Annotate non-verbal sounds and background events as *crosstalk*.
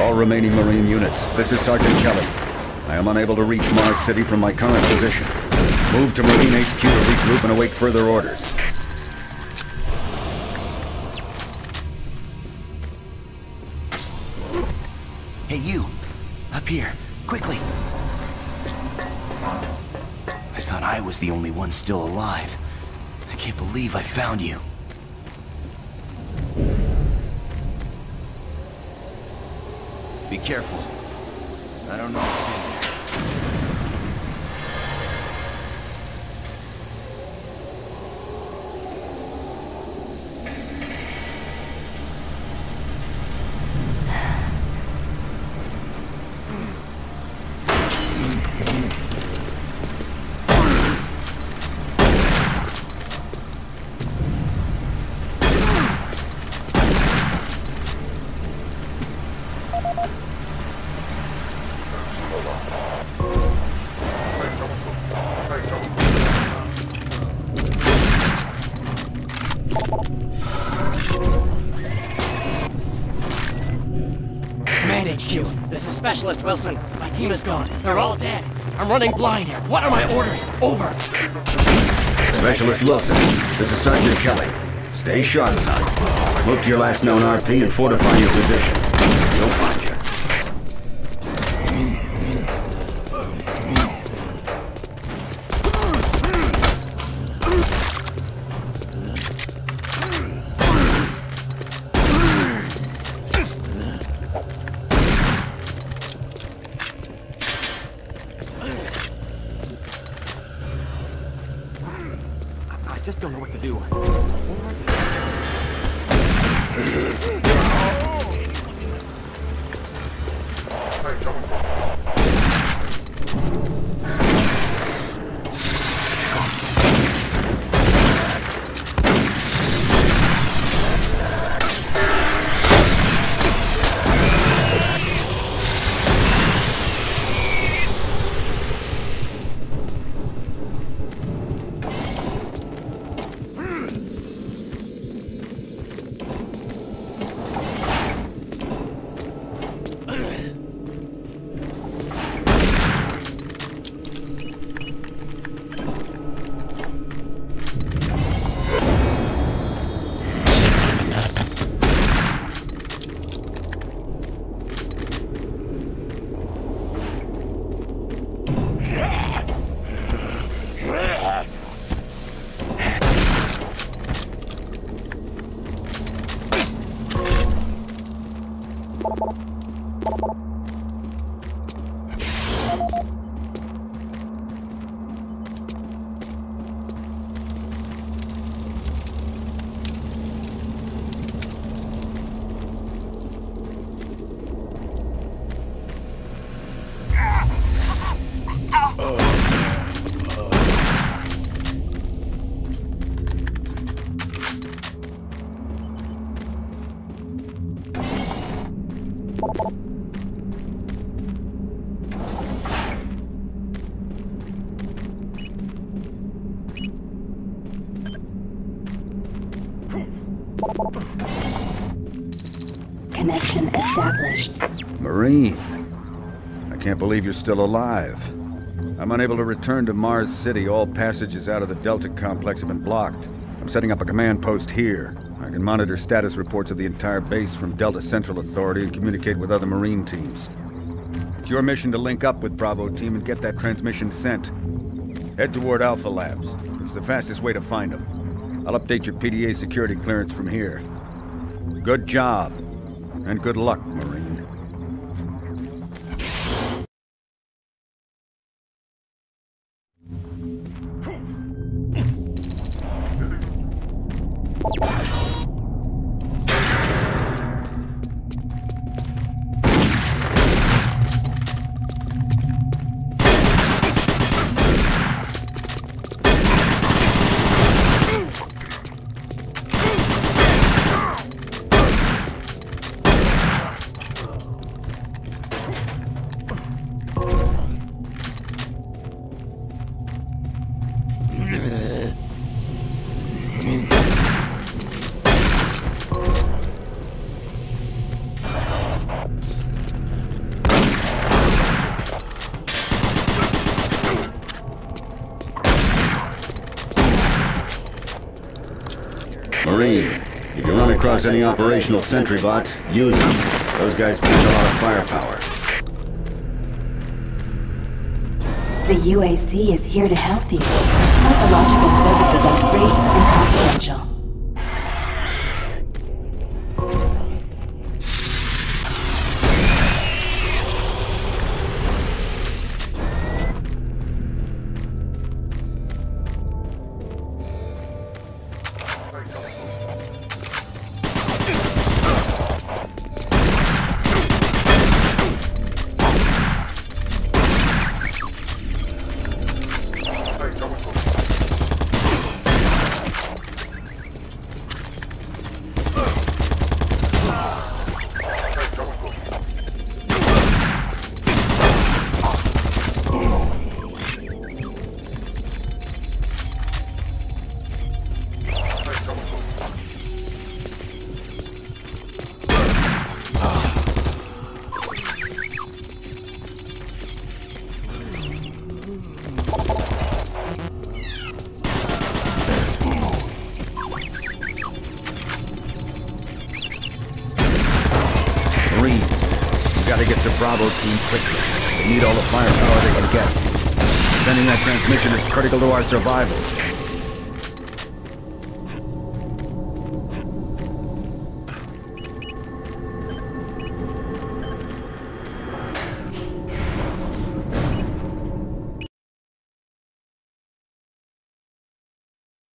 All remaining Marine units, this is Sergeant Kelly. I am unable to reach Mars City from my current position. Move to Marine HQ to regroup and await further orders. Hey, you! Up here, quickly! I thought I was the only one still alive. I can't believe I found you. Careful. I don't know what's in there. Command HQ, this is Specialist Wilson. My team is gone. They're all dead. I'm running blind here. What are my orders? Over. Specialist Wilson, this is Sergeant Kelly. Stay sharp, son. Look to your last known RP and fortify your position. We'll find. To do. Connection established. Marine. I can't believe you're still alive. I'm unable to return to Mars City. All passages out of the Delta complex have been blocked. I'm setting up a command post here. I can monitor status reports of the entire base from Delta Central Authority and communicate with other Marine teams. It's your mission to link up with Bravo team and get that transmission sent. Head toward Alpha Labs. It's the fastest way to find them. I'll update your PDA security clearance from here. Good job, and good luck, Marine. *laughs* Marine, if you run across any operational sentry bots, use them. Those guys push a lot of firepower. The UAC is here to help you. Psychological services are free and confidential. Marine, you gotta get to Bravo team quickly. They need all the firepower they can get. Sending that transmission is critical to our survival.